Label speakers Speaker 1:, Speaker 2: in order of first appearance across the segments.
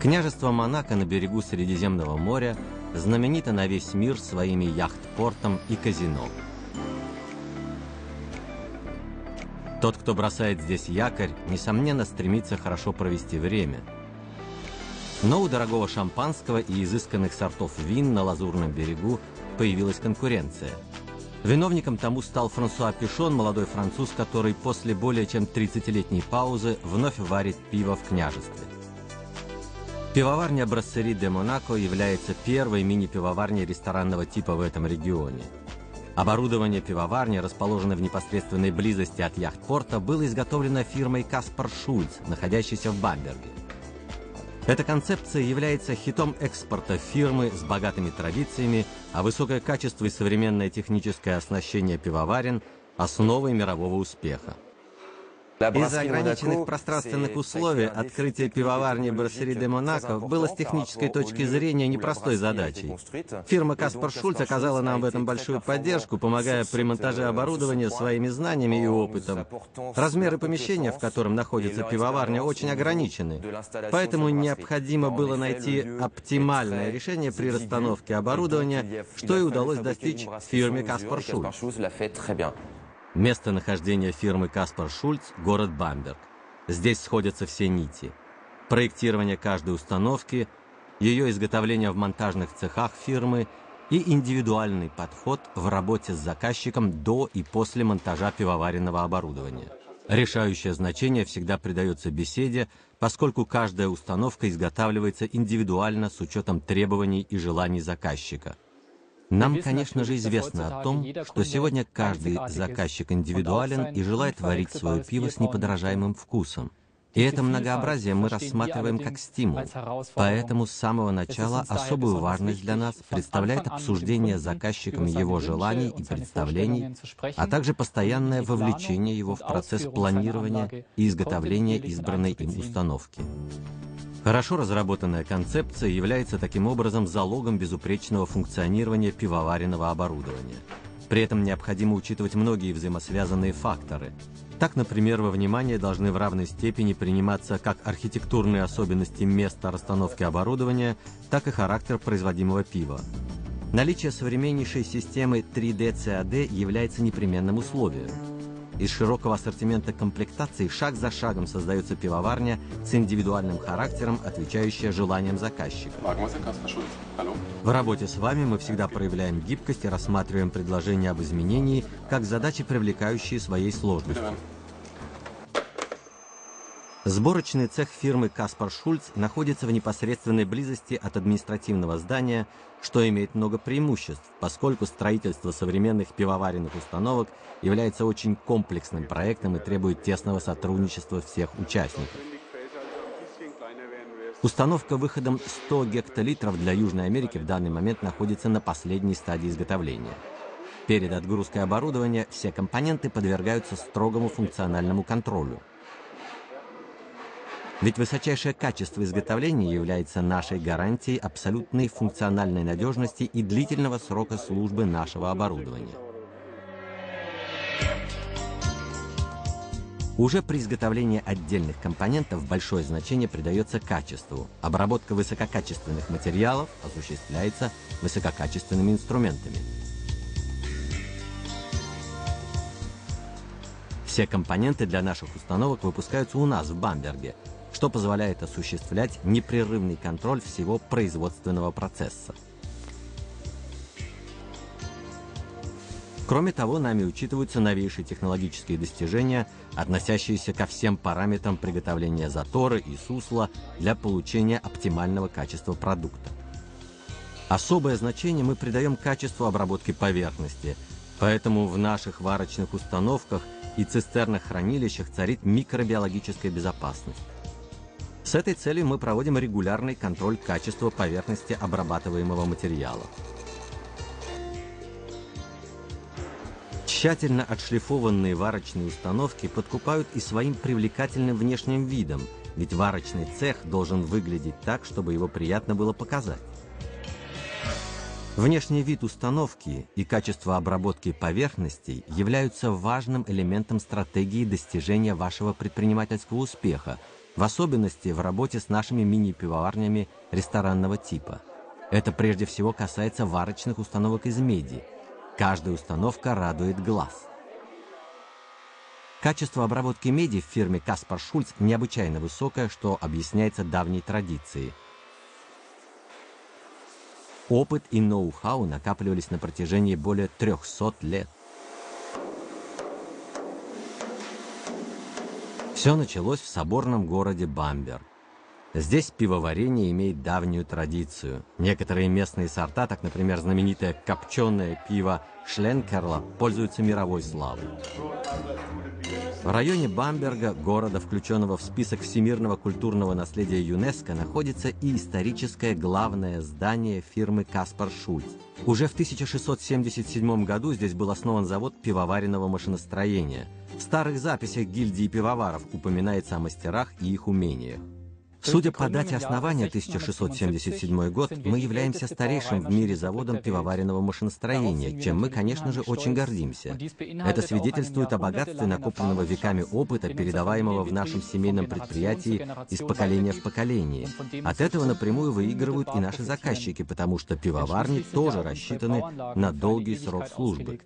Speaker 1: Княжество Монако на берегу Средиземного моря знаменито на весь мир своими яхт-портом и казино. Тот, кто бросает здесь якорь, несомненно стремится хорошо провести время. Но у дорогого шампанского и изысканных сортов вин на Лазурном берегу появилась конкуренция. Виновником тому стал Франсуа Пишон, молодой француз, который после более чем 30-летней паузы вновь варит пиво в княжестве. Пивоварня Брассери де Монако является первой мини-пивоварней ресторанного типа в этом регионе. Оборудование пивоварни, расположенное в непосредственной близости от яхт-порта, было изготовлено фирмой Каспар Шульц, находящейся в Бамберге. Эта концепция является хитом экспорта фирмы с богатыми традициями, а высокое качество и современное техническое оснащение пивоварен – основой мирового успеха. Из-за ограниченных пространственных условий открытие пивоварни Брасserie де Монако было с технической точки зрения непростой задачей. Фирма Каспар Шульц оказала нам в этом большую поддержку, помогая при монтаже оборудования своими знаниями и опытом. Размеры помещения, в котором находится пивоварня, очень ограничены, поэтому необходимо было найти оптимальное решение при расстановке оборудования, что и удалось достичь фирме Каспар Шульц. Местонахождение фирмы Каспар Шульц – город Бамберг. Здесь сходятся все нити. Проектирование каждой установки, ее изготовление в монтажных цехах фирмы и индивидуальный подход в работе с заказчиком до и после монтажа пивоваренного оборудования. Решающее значение всегда придается беседе, поскольку каждая установка изготавливается индивидуально с учетом требований и желаний заказчика – нам, конечно же, известно о том, что сегодня каждый заказчик индивидуален и желает варить свое пиво с неподражаемым вкусом. И это многообразие мы рассматриваем как стимул. Поэтому с самого начала особую важность для нас представляет обсуждение заказчиком его желаний и представлений, а также постоянное вовлечение его в процесс планирования и изготовления избранной им установки. Хорошо разработанная концепция является таким образом залогом безупречного функционирования пивоваренного оборудования. При этом необходимо учитывать многие взаимосвязанные факторы. Так, например, во внимание должны в равной степени приниматься как архитектурные особенности места расстановки оборудования, так и характер производимого пива. Наличие современнейшей системы 3D CAD является непременным условием. Из широкого ассортимента комплектаций шаг за шагом создается пивоварня с индивидуальным характером, отвечающая желаниям заказчика. В работе с вами мы всегда проявляем гибкость и рассматриваем предложения об изменении как задачи, привлекающие своей сложностью. Сборочный цех фирмы «Каспар Шульц» находится в непосредственной близости от административного здания, что имеет много преимуществ, поскольку строительство современных пивоваренных установок является очень комплексным проектом и требует тесного сотрудничества всех участников. Установка выходом 100 гектолитров для Южной Америки в данный момент находится на последней стадии изготовления. Перед отгрузкой оборудования все компоненты подвергаются строгому функциональному контролю – ведь высочайшее качество изготовления является нашей гарантией абсолютной функциональной надежности и длительного срока службы нашего оборудования. Уже при изготовлении отдельных компонентов большое значение придается качеству. Обработка высококачественных материалов осуществляется высококачественными инструментами. Все компоненты для наших установок выпускаются у нас в Бамберге – что позволяет осуществлять непрерывный контроль всего производственного процесса. Кроме того, нами учитываются новейшие технологические достижения, относящиеся ко всем параметрам приготовления затора и сусла для получения оптимального качества продукта. Особое значение мы придаем качеству обработки поверхности, поэтому в наших варочных установках и цистернах-хранилищах царит микробиологическая безопасность. С этой целью мы проводим регулярный контроль качества поверхности обрабатываемого материала. Тщательно отшлифованные варочные установки подкупают и своим привлекательным внешним видом, ведь варочный цех должен выглядеть так, чтобы его приятно было показать. Внешний вид установки и качество обработки поверхностей являются важным элементом стратегии достижения вашего предпринимательского успеха, в особенности в работе с нашими мини-пивоварнями ресторанного типа. Это прежде всего касается варочных установок из меди. Каждая установка радует глаз. Качество обработки меди в фирме Каспар Шульц необычайно высокое, что объясняется давней традицией. Опыт и ноу-хау накапливались на протяжении более 300 лет. Все началось в соборном городе Бамберг. Здесь пивоварение имеет давнюю традицию. Некоторые местные сорта, так, например, знаменитое копченое пиво Шленкерла, пользуются мировой славой. В районе Бамберга, города, включенного в список всемирного культурного наследия ЮНЕСКО, находится и историческое главное здание фирмы Каспар Шульц. Уже в 1677 году здесь был основан завод пивоваренного машиностроения. В старых записях гильдии пивоваров упоминается о мастерах и их умениях. Судя по дате основания 1677 год, мы являемся старейшим в мире заводом пивоваренного машиностроения, чем мы, конечно же, очень гордимся. Это свидетельствует о богатстве накопленного веками опыта, передаваемого в нашем семейном предприятии из поколения в поколение. От этого напрямую выигрывают и наши заказчики, потому что пивоварни тоже рассчитаны на долгий срок службы.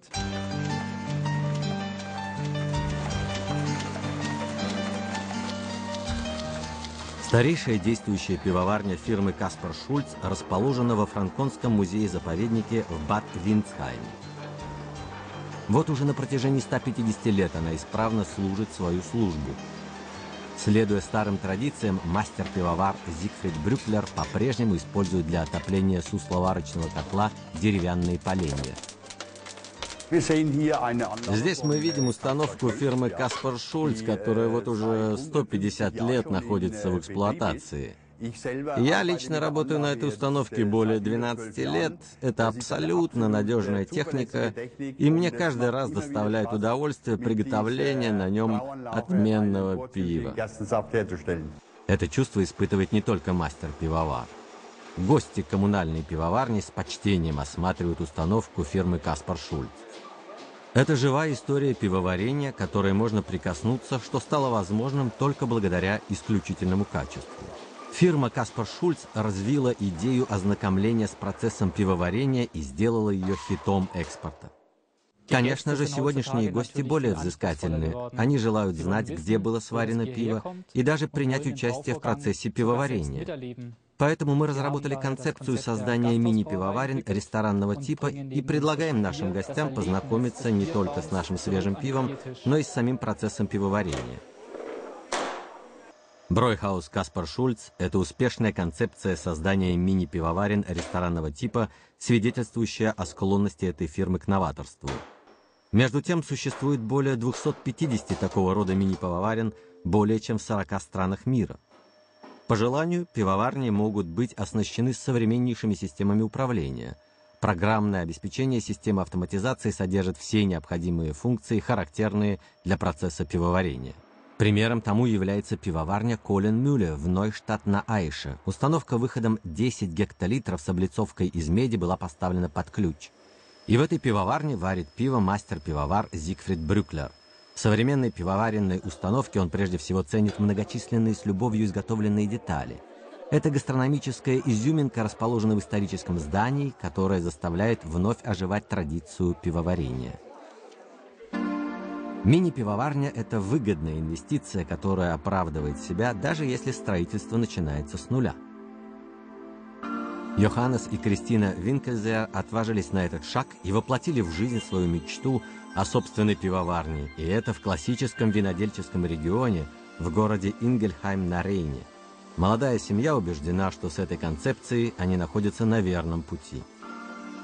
Speaker 1: Старейшая действующая пивоварня фирмы Каспар Шульц расположена во Франконском музее-заповеднике в Бад Виндсхайме. Вот уже на протяжении 150 лет она исправно служит свою службу. Следуя старым традициям, мастер-пивовар Зигфрид Брюклер по-прежнему использует для отопления сусловарочного котла деревянные поленья – Здесь мы видим установку фирмы Каспар Шульц, которая вот уже 150 лет находится в эксплуатации. Я лично работаю на этой установке более 12 лет. Это абсолютно надежная техника, и мне каждый раз доставляет удовольствие приготовление на нем отменного пива. Это чувство испытывает не только мастер-пивовар. Гости коммунальной пивоварни с почтением осматривают установку фирмы Каспар Шульц. Это живая история пивоварения, которой можно прикоснуться, что стало возможным только благодаря исключительному качеству. Фирма Каспар Шульц развила идею ознакомления с процессом пивоварения и сделала ее хитом экспорта. Конечно же, сегодняшние гости более взыскательны. Они желают знать, где было сварено пиво, и даже принять участие в процессе пивоварения. Поэтому мы разработали концепцию создания мини-пивоварен ресторанного типа и предлагаем нашим гостям познакомиться не только с нашим свежим пивом, но и с самим процессом пивоварения. Бройхаус Каспар Шульц – это успешная концепция создания мини-пивоварен ресторанного типа, свидетельствующая о склонности этой фирмы к новаторству. Между тем, существует более 250 такого рода мини-пивоварен более чем в 40 странах мира – по желанию, пивоварни могут быть оснащены современнейшими системами управления. Программное обеспечение системы автоматизации содержит все необходимые функции, характерные для процесса пивоварения. Примером тому является пивоварня Колен Мюлле в Нойштадт на Айше. Установка выходом 10 гектолитров с облицовкой из меди была поставлена под ключ. И в этой пивоварне варит пиво мастер-пивовар Зигфрид Брюклер. В современной пивоваренной установке он прежде всего ценит многочисленные с любовью изготовленные детали. Эта гастрономическая изюминка расположена в историческом здании, которое заставляет вновь оживать традицию пивоварения. Мини-пивоварня – это выгодная инвестиция, которая оправдывает себя, даже если строительство начинается с нуля. Йоханнес и Кристина Винкельзер отважились на этот шаг и воплотили в жизнь свою мечту о собственной пивоварне, и это в классическом винодельческом регионе, в городе Ингельхайм на Рейне. Молодая семья убеждена, что с этой концепцией они находятся на верном пути.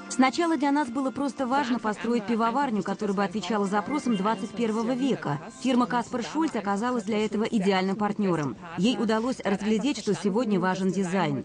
Speaker 2: Сначала для нас было просто важно построить пивоварню, которая бы отвечала запросам 21 века. Фирма Каспар Шульц оказалась для этого идеальным партнером. Ей удалось разглядеть, что сегодня важен дизайн.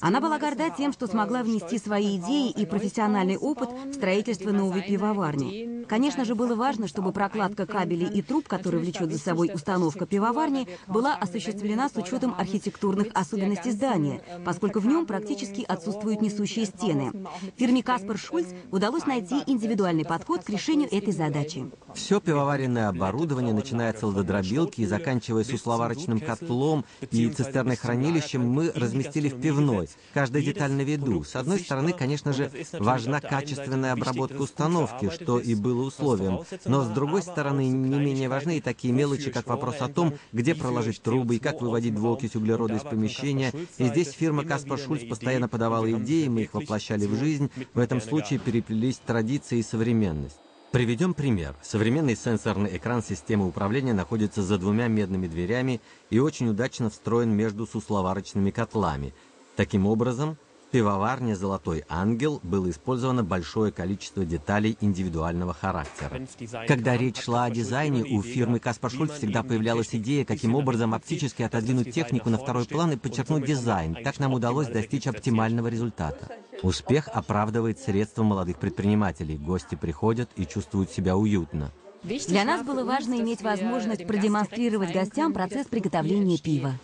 Speaker 2: Она была горда тем, что смогла внести свои идеи и профессиональный опыт в строительство новой пивоварни. Конечно же, было важно, чтобы прокладка кабелей и труб, которые влечет за собой установка пивоварни, была осуществлена с учетом архитектурных особенностей здания, поскольку в нем практически отсутствуют несущие стены. Фирме Каспар Каспар Шульц удалось найти индивидуальный подход к решению этой задачи.
Speaker 1: Все пивоваренное оборудование, начиная от солдодробилки и заканчивая сусловарочным котлом и цистерной хранилищем, мы разместили в пивной. Каждая деталь на виду. С одной стороны, конечно же, важна качественная обработка установки, что и было условием. Но с другой стороны, не менее важны и такие мелочи, как вопрос о том, где проложить трубы и как выводить двуокись углерода из помещения. И здесь фирма Каспар Шульц постоянно подавала идеи, мы их воплощали в жизнь. В этом случае переплелись традиции и современность. Приведем пример. Современный сенсорный экран системы управления находится за двумя медными дверями и очень удачно встроен между сусловарочными котлами. Таким образом, пивоварне «Золотой ангел» было использовано большое количество деталей индивидуального характера. Когда речь шла о дизайне, у фирмы Каспар Шульц всегда появлялась идея, каким образом оптически отодвинуть технику на второй план и подчеркнуть дизайн. Так нам удалось достичь оптимального результата. Успех оправдывает средства молодых предпринимателей. Гости приходят и чувствуют себя уютно.
Speaker 2: Для нас было важно иметь возможность продемонстрировать гостям процесс приготовления пива.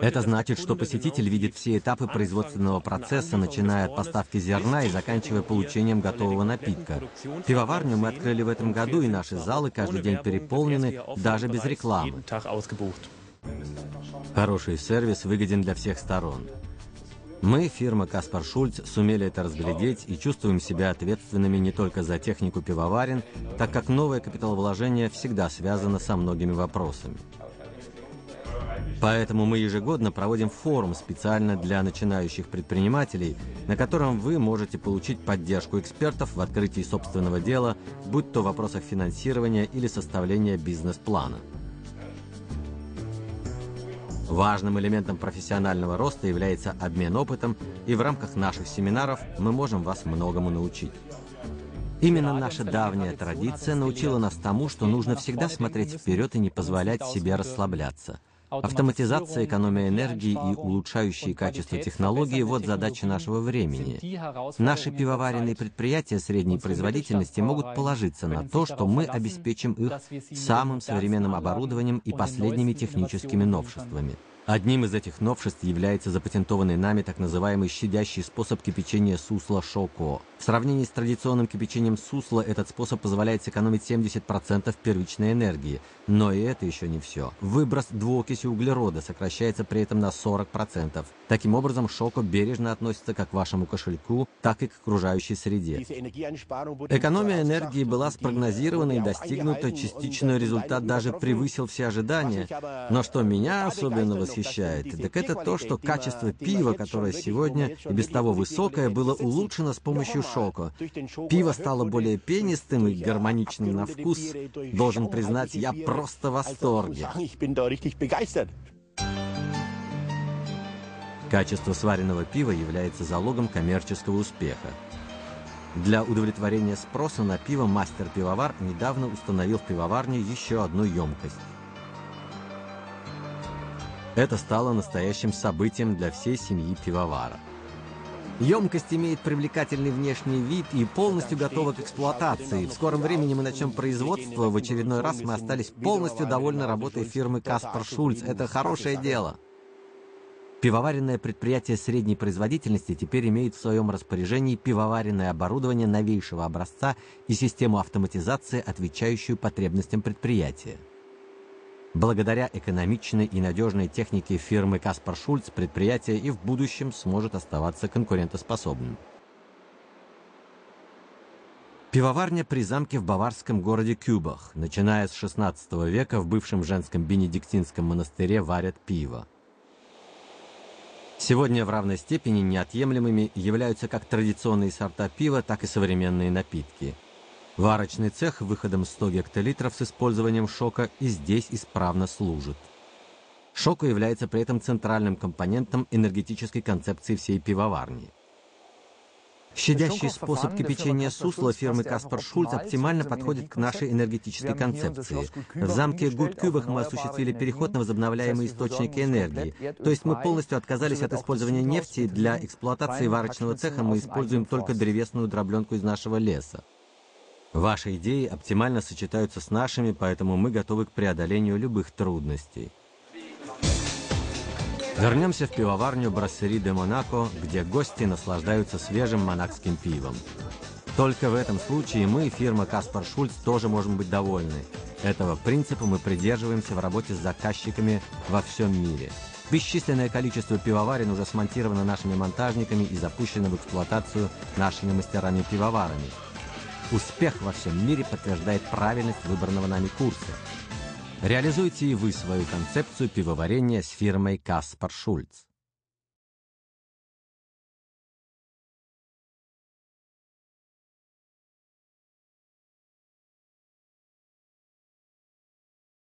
Speaker 1: Это значит, что посетитель видит все этапы производственного процесса, начиная от поставки зерна и заканчивая получением готового напитка. Пивоварню мы открыли в этом году, и наши залы каждый день переполнены, даже без рекламы. Хороший сервис выгоден для всех сторон. Мы, фирма Каспар Шульц, сумели это разглядеть и чувствуем себя ответственными не только за технику пивоварен, так как новое капиталовложение всегда связано со многими вопросами. Поэтому мы ежегодно проводим форум специально для начинающих предпринимателей, на котором вы можете получить поддержку экспертов в открытии собственного дела, будь то в вопросах финансирования или составления бизнес-плана. Важным элементом профессионального роста является обмен опытом, и в рамках наших семинаров мы можем вас многому научить. Именно наша давняя традиция научила нас тому, что нужно всегда смотреть вперед и не позволять себе расслабляться – Автоматизация, экономия энергии и улучшающие качество технологий – вот задача нашего времени. Наши пивоваренные предприятия средней производительности могут положиться на то, что мы обеспечим их самым современным оборудованием и последними техническими новшествами. Одним из этих новшеств является запатентованный нами так называемый щадящий способ кипячения сусла шоко. В сравнении с традиционным кипячением сусла этот способ позволяет сэкономить 70% первичной энергии. Но и это еще не все. Выброс двуокиси углерода сокращается при этом на 40%. Таким образом, шоко бережно относится как к вашему кошельку, так и к окружающей среде. Экономия энергии была спрогнозирована и достигнута, частично результат даже превысил все ожидания. Но что меня особенно восхищает, так это то, что качество пива, которое сегодня и без того высокое, было улучшено с помощью шока. Пиво стало более пенистым и гармоничным на вкус. Должен признать, я просто в восторге. Качество сваренного пива является залогом коммерческого успеха. Для удовлетворения спроса на пиво мастер-пивовар недавно установил в пивоварне еще одну емкость. Это стало настоящим событием для всей семьи пивовара. Емкость имеет привлекательный внешний вид и полностью готова к эксплуатации. В скором времени мы начнем производство. В очередной раз мы остались полностью довольны работой фирмы Каспар Шульц. Это хорошее дело. Пивоваренное предприятие средней производительности теперь имеет в своем распоряжении пивоваренное оборудование новейшего образца и систему автоматизации, отвечающую потребностям предприятия. Благодаря экономичной и надежной технике фирмы Каспар Шульц предприятие и в будущем сможет оставаться конкурентоспособным. Пивоварня при замке в баварском городе Кюбах. Начиная с XVI века в бывшем женском бенедиктинском монастыре варят пиво. Сегодня в равной степени неотъемлемыми являются как традиционные сорта пива, так и современные напитки – Варочный цех выходом 100 гектолитров с использованием шока и здесь исправно служит. Шока является при этом центральным компонентом энергетической концепции всей пивоварни. Щадящий способ кипячения сусла фирмы Каспар Шульц оптимально подходит к нашей энергетической концепции. В замке Гудкюбах мы осуществили переход на возобновляемые источники энергии. То есть мы полностью отказались от использования нефти. Для эксплуатации варочного цеха мы используем только древесную дробленку из нашего леса. Ваши идеи оптимально сочетаются с нашими, поэтому мы готовы к преодолению любых трудностей. Вернемся в пивоварню Брассери де Монако, где гости наслаждаются свежим монакским пивом. Только в этом случае мы, фирма Каспар Шульц, тоже можем быть довольны. Этого принципа мы придерживаемся в работе с заказчиками во всем мире. Бесчисленное количество пивоварен уже смонтировано нашими монтажниками и запущено в эксплуатацию нашими мастерами-пивоварами. Успех во всем мире подтверждает правильность выбранного нами курса. Реализуйте и вы свою концепцию пивоварения с фирмой Каспар Шульц.